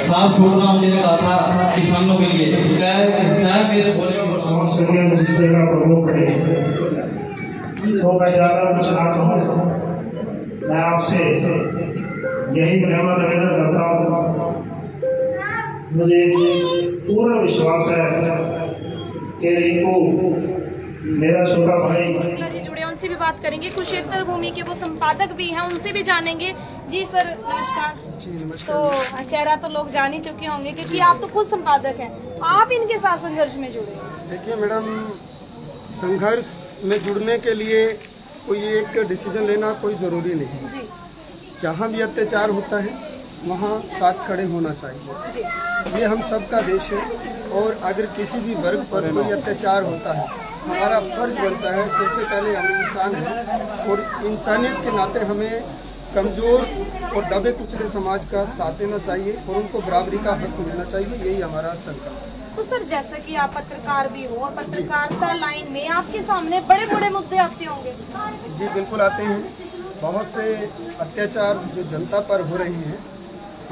साफ़ छोड़ना मुझे कहा था किसानों के लिए। तो मैं ज़्यादा कुछ ना कहूँ मैं आपसे यही विनम्र निवेदन करता हूँ। मुझे पूरा विश्वास है कि रिंकू मेरा छोटा भाई। शुक्ला जी जुड़े उनसे भी बात करेंगे। कुरुक्षेत्र भूमि के वो संपादक भी हैं उनसे भी जानेंगे। जी सर नमस्कार। जी नमस्कार। तो चेहरा तो लोग जान ही चुके होंगे क्योंकि आप तो खुद संपादक हैं। आप इनके साथ संघर्ष में जुड़े देखिए मैडम संघर्ष में जुड़ने के लिए कोई एक डिसीज़न लेना कोई ज़रूरी नहीं। जी। जहाँ भी अत्याचार होता है वहाँ साथ खड़े होना चाहिए। ये हम सबका देश है और अगर किसी भी वर्ग पर कोई अत्याचार होता है हमारा फ़र्ज़ बनता है सबसे पहले हम इंसान हैं और इंसानियत के नाते हमें कमज़ोर और दबे कुचले समाज का साथ देना चाहिए और उनको बराबरी का हक मिलना चाहिए यही हमारा संकल्प तो सर जैसा कि आप पत्रकार भी हो और पत्रकारिता लाइन में आपके सामने बड़े बड़े मुद्दे आते होंगे। जी बिल्कुल आते हैं। बहुत से अत्याचार जो जनता पर हो रहे हैं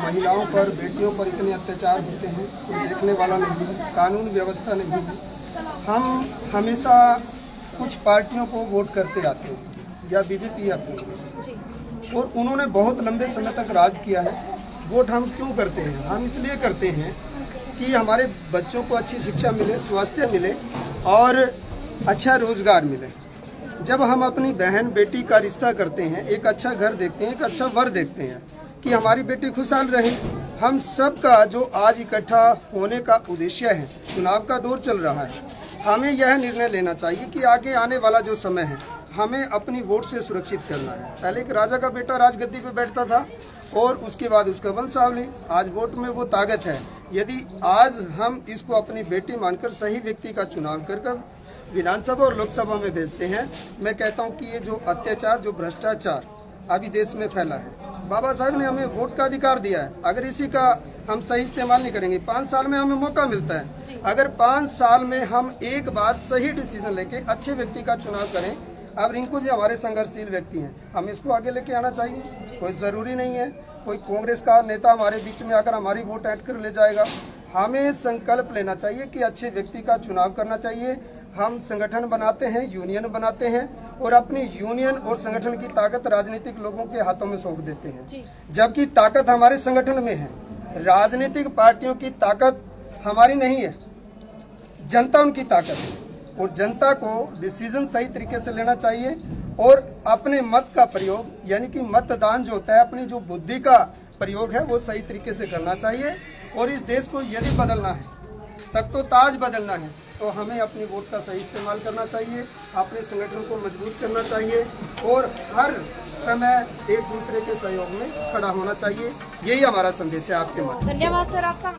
महिलाओं पर बेटियों पर इतने अत्याचार होते हैं कोई देखने वाला नहीं है कानून व्यवस्था नहीं है। हम हमेशा कुछ पार्टियों को वोट करते आते हैं या बीजेपी या कांग्रेस और उन्होंने बहुत लंबे समय तक राज किया है। वोट हम क्यों करते हैं? हम इसलिए करते हैं कि हमारे बच्चों को अच्छी शिक्षा मिले स्वास्थ्य मिले और अच्छा रोज़गार मिले। जब हम अपनी बहन बेटी का रिश्ता करते हैं एक अच्छा घर देखते हैं एक अच्छा वर देखते हैं कि हमारी बेटी खुशहाल रहे हम सब का जो आज इकट्ठा होने का उद्देश्य है, चुनाव का दौर चल रहा है। हमें यह निर्णय लेना चाहिए कि आगे आने वाला जो समय है, हमें अपनी वोट से सुरक्षित करना है। पहले एक राजा का बेटा राजगद्दी पे बैठता था और उसके बाद उसका वंशावली। आज वोट में वो ताकत है। यदि आज हम इसको अपनी बेटी मानकर सही व्यक्ति का चुनाव कर कर विधानसभा और लोकसभा में भेजते हैं, मैं कहता हूँ कि ये जो अत्याचार, जो भ्रष्टाचार अभी देश में फैला है बाबा साहब ने हमें वोट का अधिकार दिया है। अगर इसी का हम सही इस्तेमाल नहीं करेंगे पाँच साल में हमें मौका मिलता है। अगर पाँच साल में हम एक बार सही डिसीज़न लेके अच्छे व्यक्ति का चुनाव करें अब रिंकू जी हमारे संघर्षशील व्यक्ति हैं। हम इसको आगे लेके आना चाहिए। कोई ज़रूरी नहीं है। कोई कांग्रेस का नेता हमारे बीच में आकर हमारी वोट ऐड कर ले जाएगा। हमें संकल्प लेना चाहिए कि अच्छे व्यक्ति का चुनाव करना चाहिए। हम संगठन बनाते हैं यूनियन बनाते हैं और अपनी यूनियन और संगठन की ताकत राजनीतिक लोगों के हाथों में सौंप देते हैं। जबकि ताकत हमारे संगठन में है। राजनीतिक पार्टियों की ताकत हमारी नहीं है। जनता उनकी ताकत है और जनता को डिसीज़न सही तरीके से लेना चाहिए और अपने मत का प्रयोग यानी कि मतदान जो होता है अपनी जो बुद्धि का प्रयोग है वो सही तरीके से करना चाहिए और इस देश को यदि बदलना है तब तो ताज बदलना है। तो हमें अपने वोट का सही इस्तेमाल करना चाहिए, अपने संगठन को मज़बूत करना चाहिए और हर समय एक दूसरे के सहयोग में खड़ा होना चाहिए। यही हमारा संदेश है आपके माध्यम धन्यवाद सर, आपका